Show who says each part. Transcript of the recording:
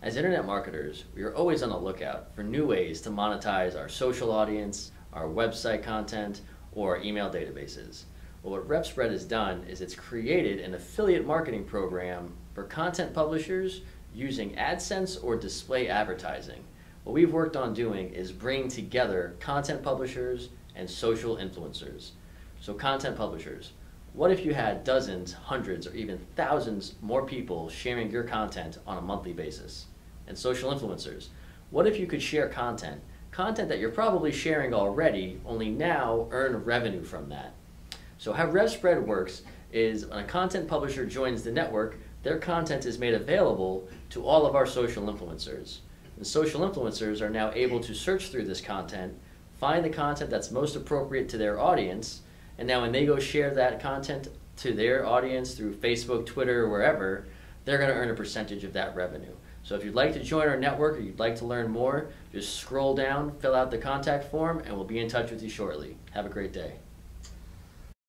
Speaker 1: As internet marketers, we are always on the lookout for new ways to monetize our social audience, our website content, or email databases. Well, what RevSpread has done is it's created an affiliate marketing program for content publishers using AdSense or display advertising. What we've worked on doing is bringing together content publishers and social influencers. So content publishers, what if you had dozens, hundreds, or even thousands more people sharing your content on a monthly basis? And social influencers, what if you could share content, content that you're probably sharing already, only now earn revenue from that? So how RevSpread works is when a content publisher joins the network, their content is made available to all of our social influencers. And social influencers are now able to search through this content, find the content that's most appropriate to their audience, and now when they go share that content to their audience through Facebook, Twitter, or wherever, they're going to earn a percentage of that revenue. So if you'd like to join our network or you'd like to learn more, just scroll down, fill out the contact form, and we'll be in touch with you shortly. Have a great day.